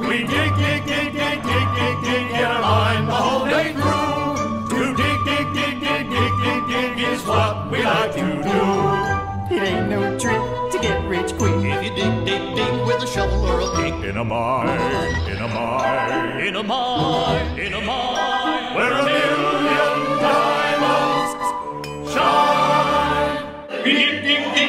We dig, dig, dig, dig, dig, dig, dig in our mind the whole day through. To dig, dig, dig, dig, dig, dig, dig is what we like to do. It ain't no trick to get rich quick. If you dig, dig, dig with a shovel or a pick. In a mine, in a mine, In a mine, in a mine. where a million diamonds shine. We dig, dig, dig.